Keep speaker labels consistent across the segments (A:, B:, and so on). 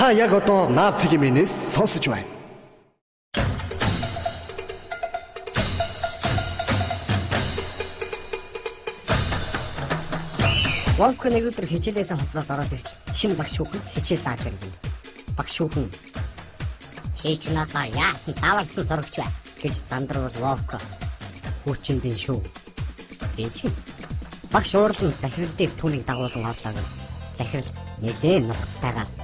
A: Та яг одоо Нав цэгийн минээс сонсож байна.
B: Вовк нэг өдөр хичээлээс хоцроод ороод ирж шинэ багш хүүхэн хичээл зааж байна. Багш хүүхэн чи ч надаа яасан даварсан сурагч бай гэж зандрал Вовк хүүчиндэн шүү. Гэж багш уурлан захирал дээр түүнийг дагуулсан орлоо. Захирал нэлээд нухацтайгаар.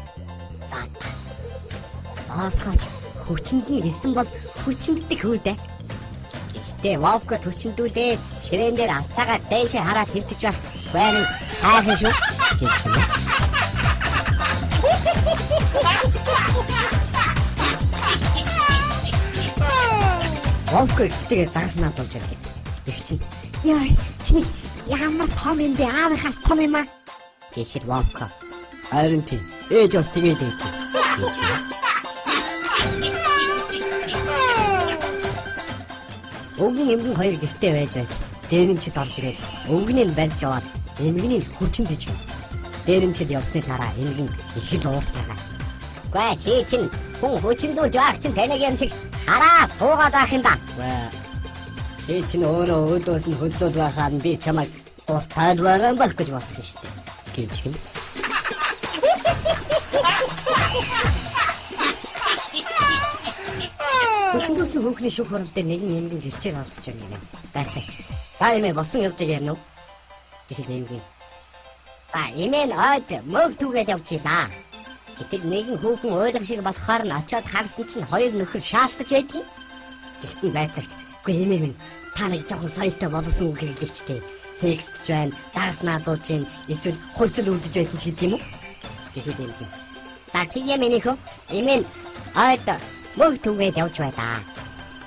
B: Вовкоч хүчинд нь исэн бол хүчинддэг хүүдээ. Гэхдээ Вовк хүчиндүүлээ ширээн дээр алцаагаа дээшээ хараад хилдэж байх байна. Сайхан шүү гэж юм. Вовк ихтэйгээ зааснаа болж ирлээ. Их чинь яа чи ямар том юм бэ? Аавынхаас том юм аа гэхэд Вовк харин тийм. Ээж бас тэгээд ээж Өвгөн эмгэн хоёр гэртээ байж байж дээрэмчд орж ирээд өвгөнийг барьж аваад эмгэний хүчинд иж. Дээрэмчд явсны дараа эмгэн их л ууртайгаа. Гүй чи чинь хүн хүчиндүү жаах чинь таныг юм шиг хараа суугаад байх юм да. Чи чинь өөрөө өөдөөс нь хөдлөд байхаар би чамайг уртаад байгаа юм байх гэж бодсон шүү дээ. Гэж юм. Хүүхний шүүх хурал дээр нэгэн эмгэн гэрчээр олдож байна гэнэ. Байцаагч. За эмээ босон явдаг юм уу? Гэтэл эмгэн. За эмээ нь ойд мөг түгээд явчихлаа. Гэтэл нэгэн хүүхэн ойлгох шиг болохоор нь очиод харсан чинь хоёр нөхөр шаалтаж байдгийг. Гэхдээ байцаагч. Үгүй эмээ минь та нэг жоохон соёлтой боловсон үг хэрэглэгчтэй. Секстж байна, зааснаа дуулж байна, эсвэл хуйцал үлдэж байсан ч гэдэг юм уу? Гэхэд эмгэн. За тийм минийхөө эмээ нь ойд мөг түгээд явж байлаа.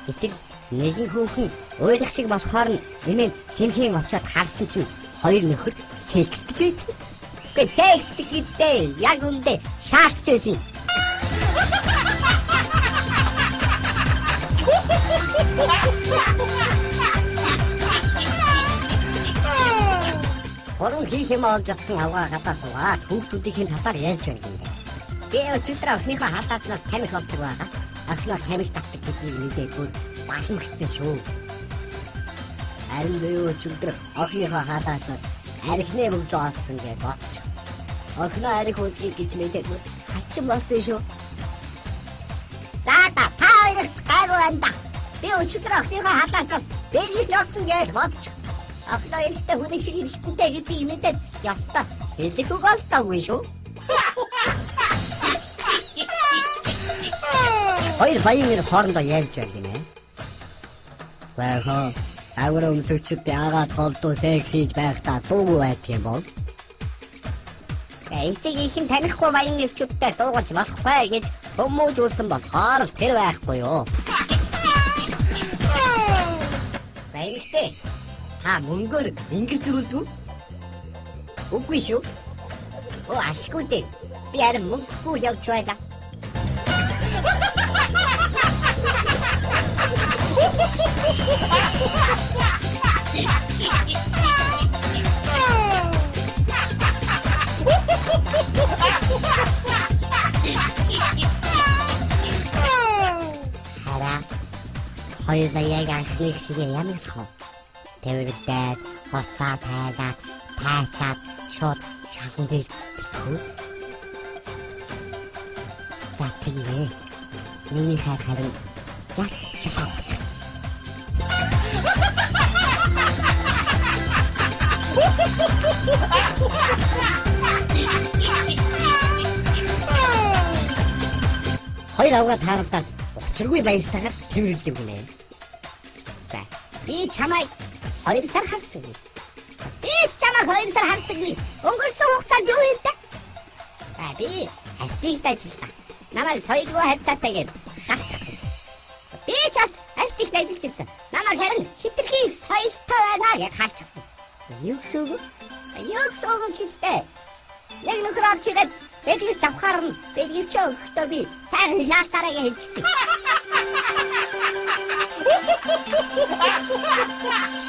B: Гэтэл нэгэн хүүхэн ойлгох шиг болохоор нь эмээ сэмхийн очиод харсан чинь хоёр нөхөр секстж байдаг. Гэхдээ секстж гэжтэй яг үндэ шаалтж байсан. Орон хийх юм олж чадсан авгаа гадаа суугаад хүүхдүүдийн талаар ярьж байна гэнэ. Би өчигдөр охиныхоо хатааснаас тамхи болдог байгаа. Охиноо тамхи татдаг гэдгийг мэдээгүй башмагцсан шүү. Харин би өчигдөр охиныхоо хатааснаас архины бүгд олсон гэж бодчих. Охиноо арх үүдгийг гэж мэдээгүй хачин болсон шүү. За та та хоёрыг гайгүй байна. Би өчигдөр охиныхоо хатааснаас бэлгэж олсон гэж бодчих. Охиноо ихтэй хүнийг шиг ихтэй гэдгийг мэдээд ястаа хэлэх үг олдоогүй шүү. Хоёр баян хоорондоо ярьж байна гинэ. Бага агар өмсөгчд яагаад голдуу секс хийж байхдаа дуугүй байдаг юм бол? Эцэг ихэн танихгүй баян ирчүүдтэй дуугарч болохгүй гэж хүмүүжүүлсэн болохоор тэр байхгүй юу? Баяртай. Та мөнгөөр ингэж зүрүүлдэг үү? Үгүй шүү. Оо ашиггүй дээ. Би харин мөнгөгүй явж байлаа. Хоёулаа яг анхны шиг ямарсах. Тэвэрдээ хоцаа тайлаад тайчаад шууд шалан дээр тэхүү. За тэгээ. Миний хайр харин яг шалан хоц. Хоёр авгаа тааралдаад учиргүй баяртайгаар тэмэрлэдэг гинэ. За би чамайг хоёр сар харсан. Би чамайг хоёр сар харсан. Өнгөрсөн хугацаанд юу хийв та? За би хатигт ажиллаа. Намайг соёлгүй харьцаатайгээд гарчихсан. Би ч бас хатигт ажиллаж ирсэн. Намайг харин хитрхи соёлтой байна гэж харчихсан. Юу гэсэн үг? Юу гэсэн үг чичтэй? Яг нөхөр орж ирээд бэлгэж авахаар нь бэлгэж өгөхдөө би сайн шаартаараа хэлчихсэн.